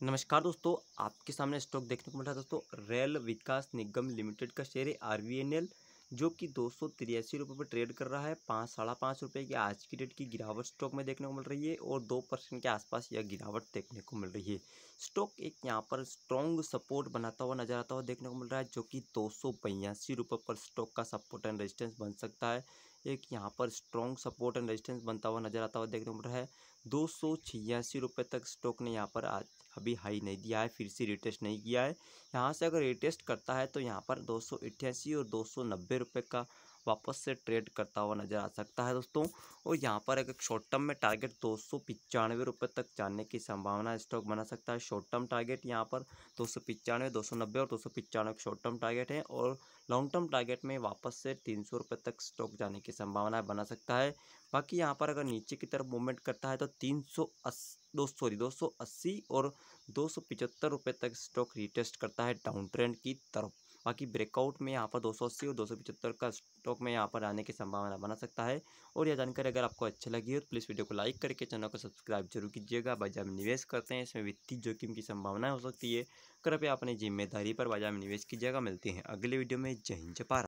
नमस्कार दोस्तों, आपके सामने स्टॉक देखने को मिल रहा है दोस्तों रेल विकास निगम लिमिटेड का शेयर है आर जो कि दो सौ तिरासी रुपये पर ट्रेड कर रहा है। पाँच, साढ़ा पाँच रुपये की आज की डेट की गिरावट स्टॉक में देखने को मिल रही है और दो परसेंट के आसपास यह गिरावट देखने को मिल रही है। स्टॉक एक यहाँ पर स्ट्रॉन्ग सपोर्ट बनाता हुआ नज़र आता हुआ देखने को मिल रहा है, जो कि दो सौ बयासी रुपये पर स्टॉक का सपोर्ट एंड रेजिस्टेंस बन सकता है। एक यहाँ पर स्ट्रॉन्ग सपोर्ट एंड रेजिस्टेंस बनता हुआ नज़र आता हुआ देखने को मिल रहा है। दो सौ छियासी रुपये तक स्टॉक ने यहाँ पर आज अभी हाई नहीं दिया है, फिर से रिटेस्ट नहीं किया है। यहाँ से अगर रिटेस्ट करता है तो यहाँ पर दो सौ अठासी और दो सौ नब्बे रुपये का वापस से ट्रेड करता हुआ नज़र आ सकता है दोस्तों। और यहाँ पर एक शॉर्ट टर्म में टारगेट दो सौ पचानवे रुपये तक जाने की संभावना स्टॉक बना सकता है। शॉर्ट टर्म टारगेट यहाँ पर दो सौ पचानवे, दो सौ नब्बे और दो सौ पचानवे शॉर्ट टर्म टारगेट है और लॉन्ग टर्म टारगेट में वापस से तीन सौ रुपये तक स्टॉक जाने की संभावना बना सकता है। बाकी यहाँ पर अगर नीचे की तरफ़ मूवमेंट करता है तो तीन सौ दो, सॉरी, दो सौ अस्सी और दो सौ पिचहत्तर रुपये तक स्टॉक रिटेस्ट करता है डाउन ट्रेंड की तरफ़। बाकी ब्रेकआउट में यहाँ पर दो सौ अस्सी और दो सौ पचहत्तर का स्टॉक में यहाँ पर आने की संभावना बना सकता है। और यह जानकारी अगर आपको अच्छी लगी हो तो प्लीज़ वीडियो को लाइक करके चैनल को सब्सक्राइब ज़रूर कीजिएगा। बाज़ार में निवेश करते हैं, इसमें वित्तीय जोखिम की संभावना हो सकती है। कृपया अपनी ज़िम्मेदारी पर बाज़ार में निवेश कीजिएगा। मिलते हैं अगले वीडियो में। जय हिंद जपारा